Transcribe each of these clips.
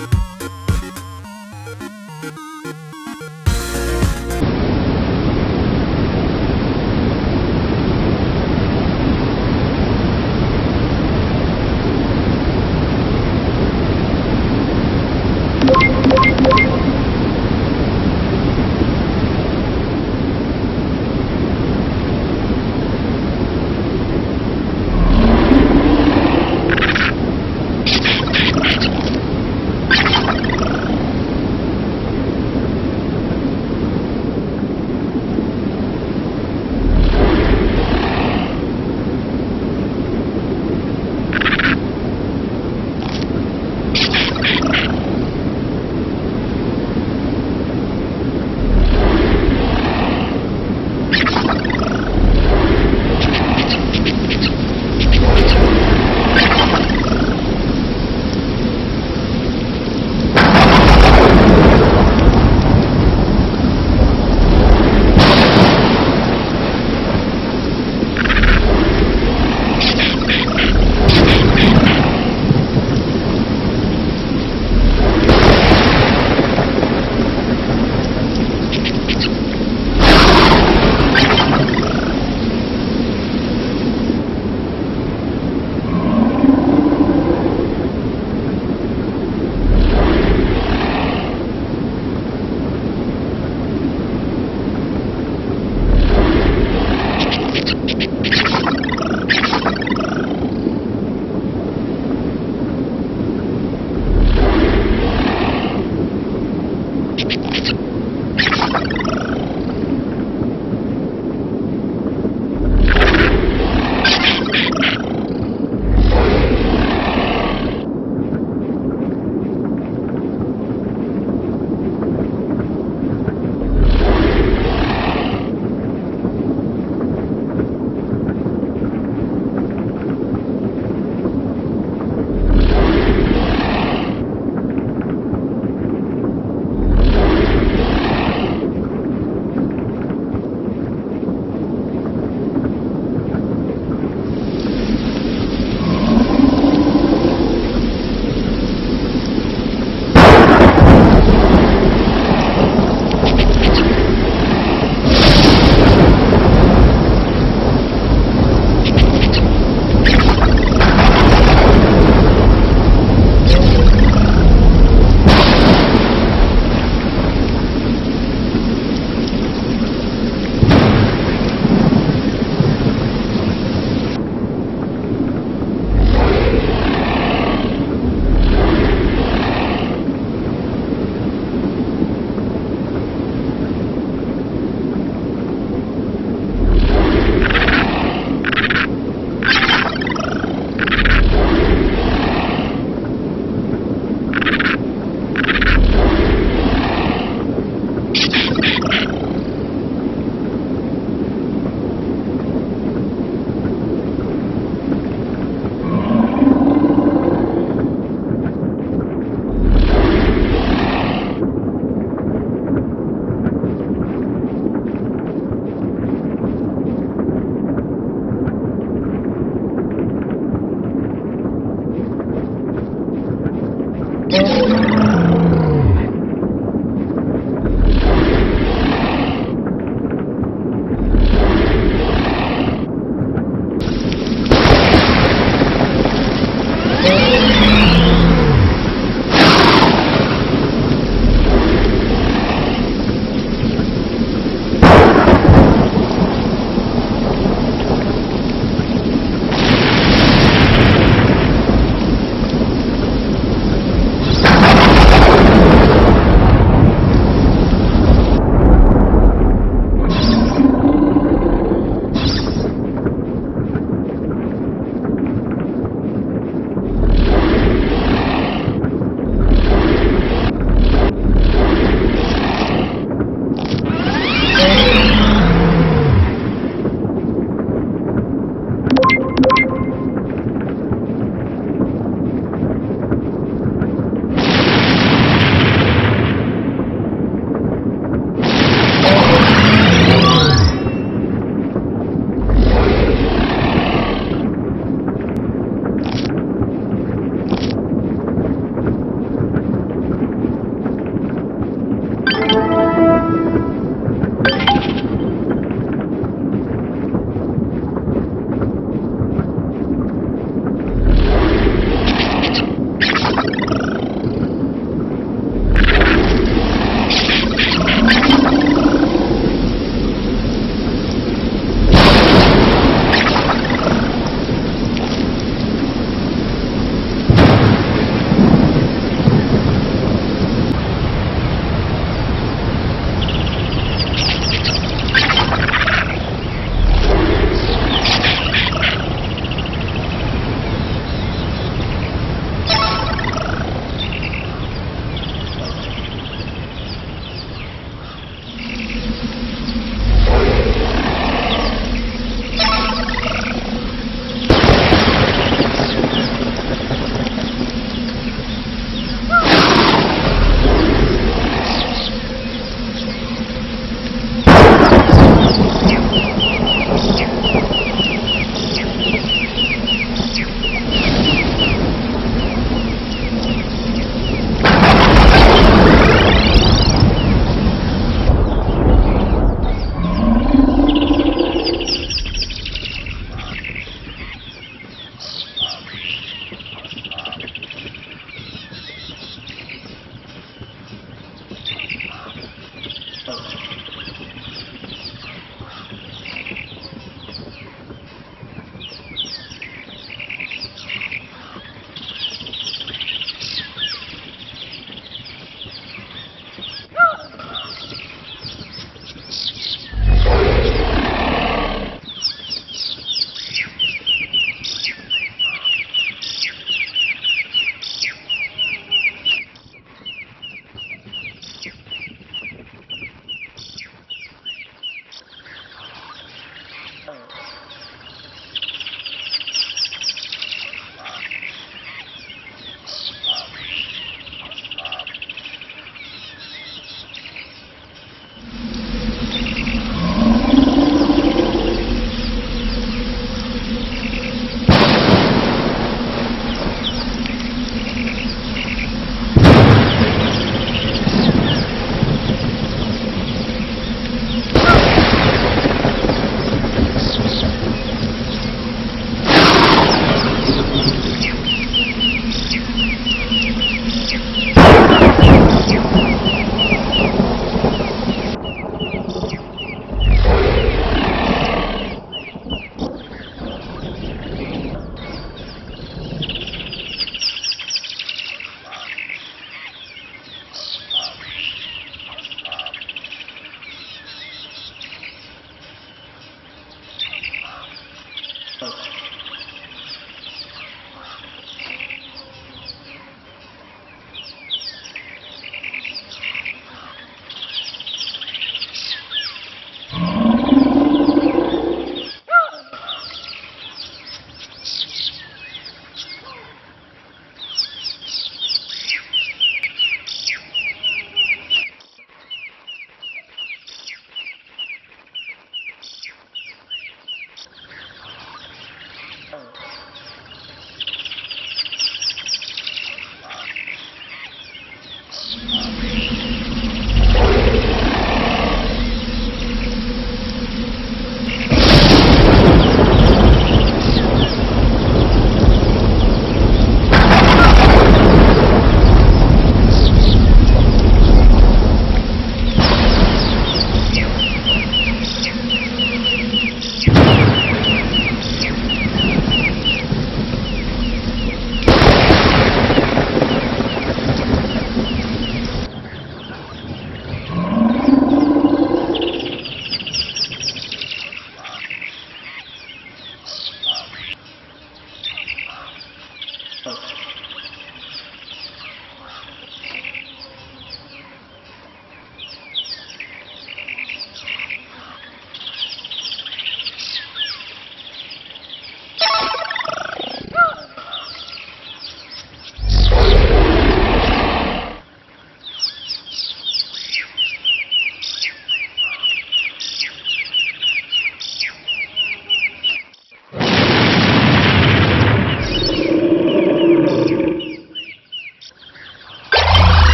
Thank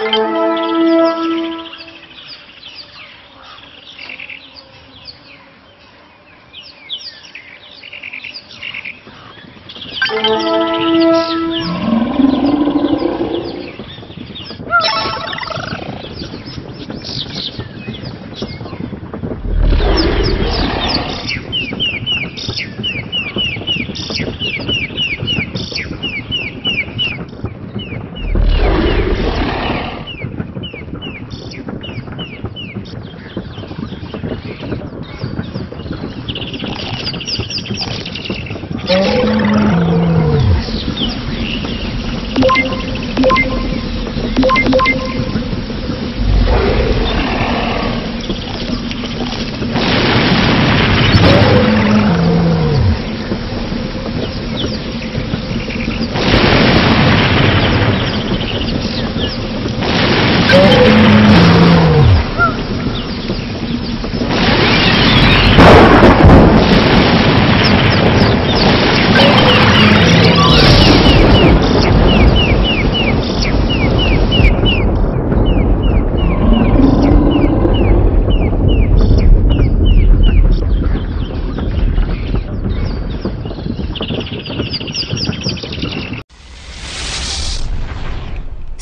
Thank you.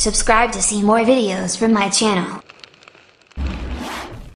Subscribe to see more videos from my channel.